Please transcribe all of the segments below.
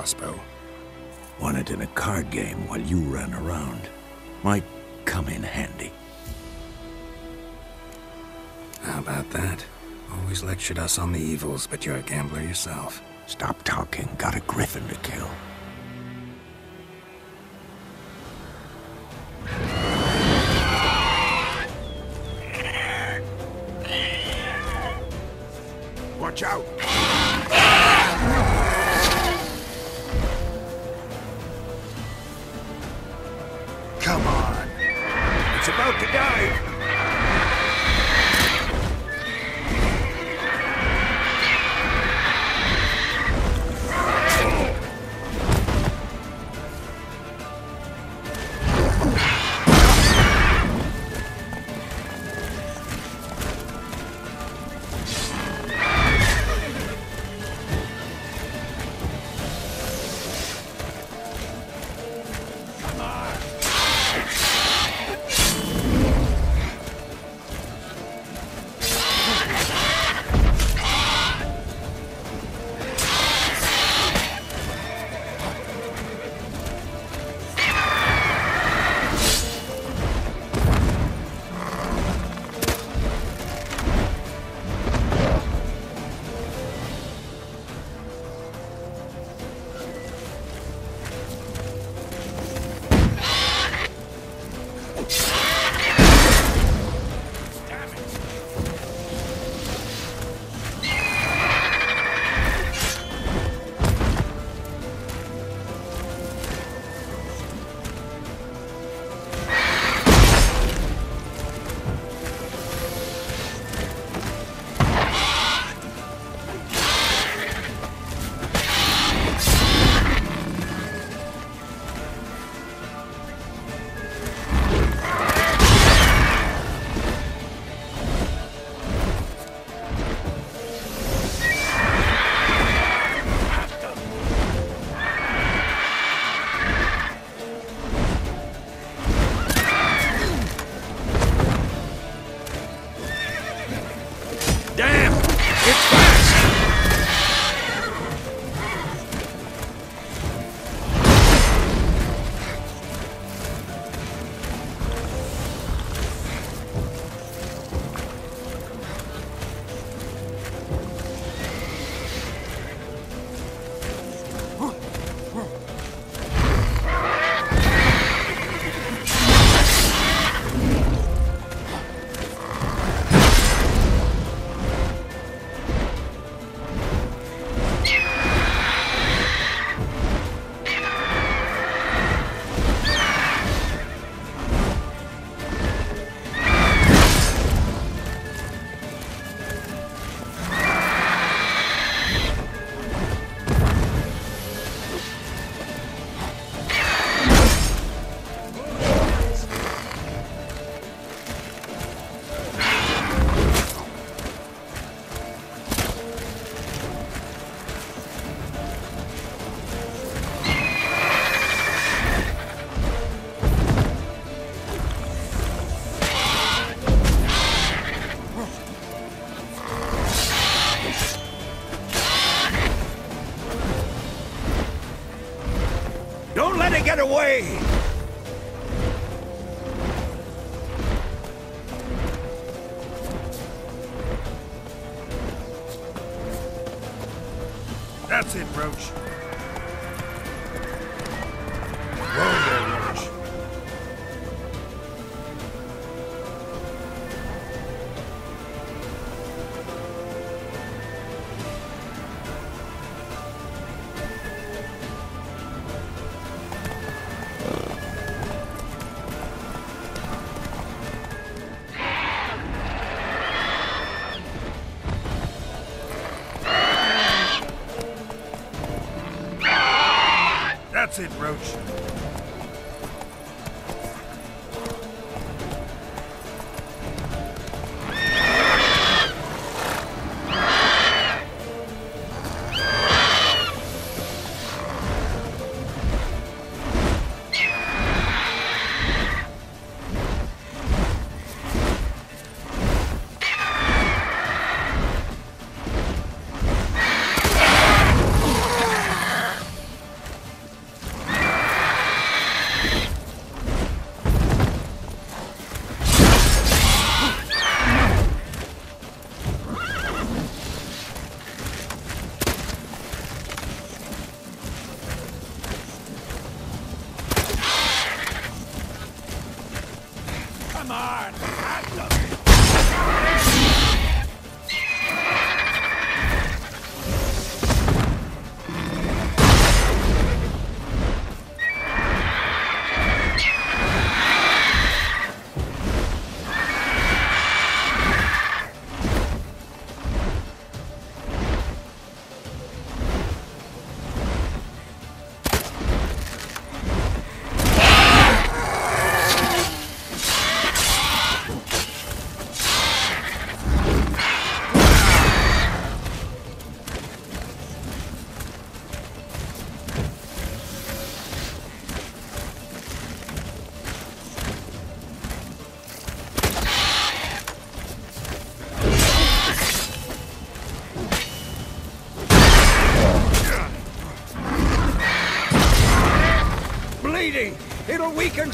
crossbow. Won it in a card game while you ran around. Might come in handy. How about that? Always lectured us on the evils, but you're a gambler yourself. Stop talking. Got a griffin to kill. Watch out! Away! That's it, Roach. That's it, Roach. Come on! It'll weaken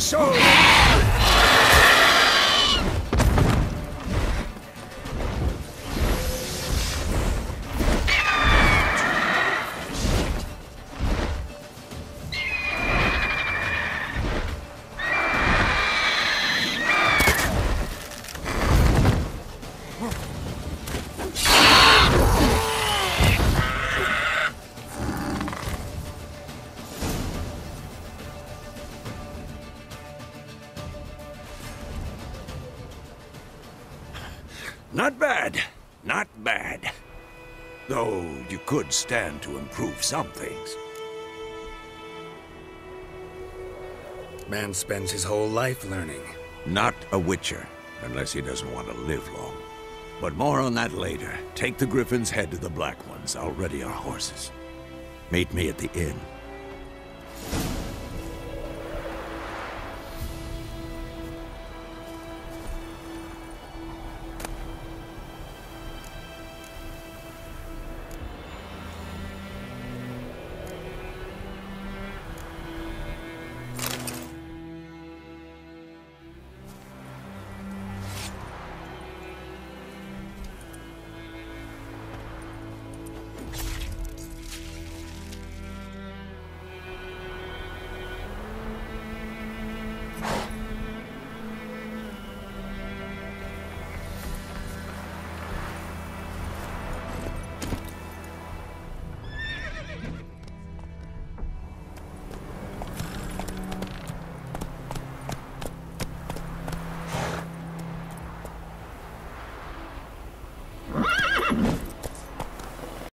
Not bad. Not bad. Though you could stand to improve some things. Man spends his whole life learning. Not a Witcher, unless he doesn't want to live long. But more on that later. Take the Griffin's head to the Black Ones. I'll ready our horses. Meet me at the inn.